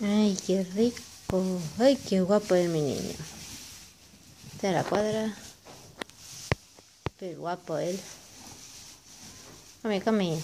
Ay, qué rico. Ay, qué guapo es mi niño. De la cuadra. Qué guapo él. Come, come.